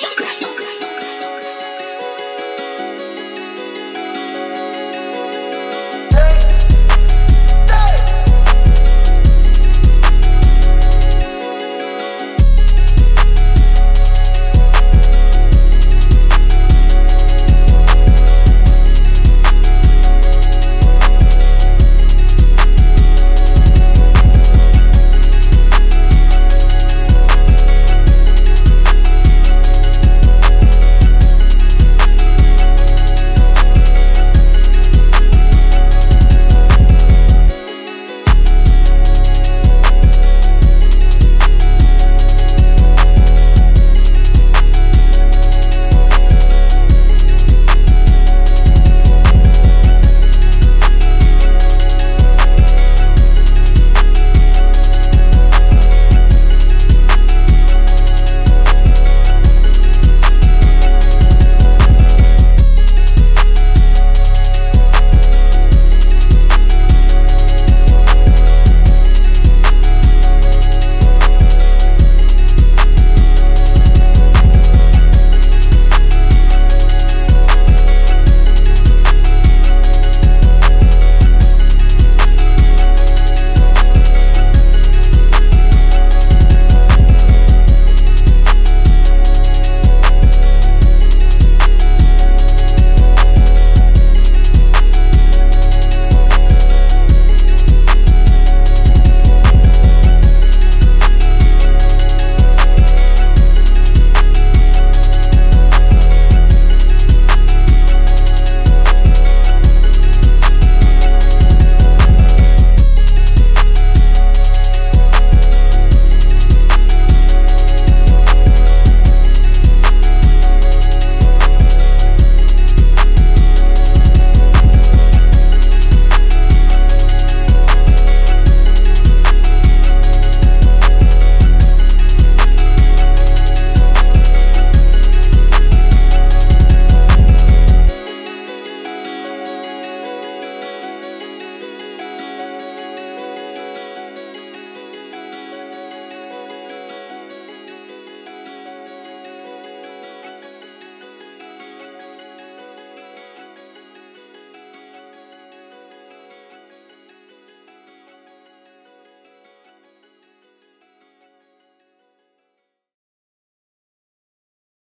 Chakra, chakra, chakra.